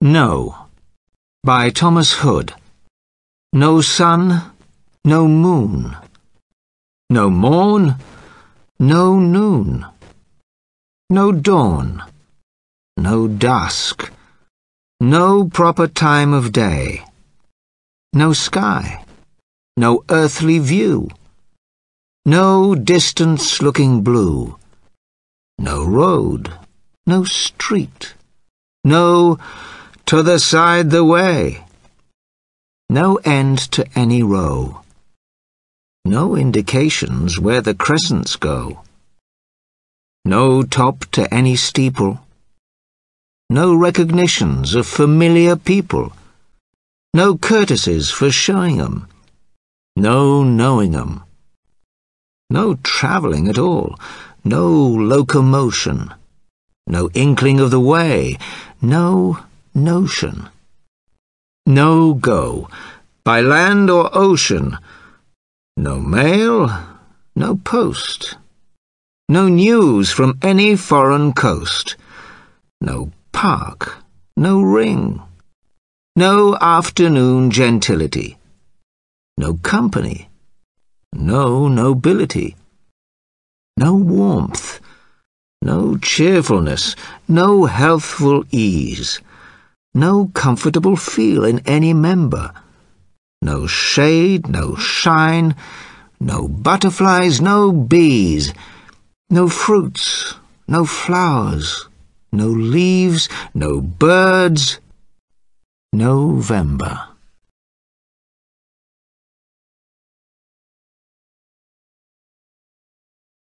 No. By Thomas Hood. No sun, no moon. No morn, no noon. No dawn, no dusk. No proper time of day. No sky, no earthly view. No distance-looking blue. No road, no street. No to the side the way. No end to any row. No indications where the crescents go. No top to any steeple. No recognitions of familiar people. No courtesies for showing 'em. No knowing 'em. No travelling at all. No locomotion. No inkling of the way. No notion. No go, by land or ocean. No mail, no post. No news from any foreign coast. No park, no ring. No afternoon gentility. No company. No nobility. No warmth. No cheerfulness. No healthful ease no comfortable feel in any member. No shade, no shine, no butterflies, no bees, no fruits, no flowers, no leaves, no birds, November.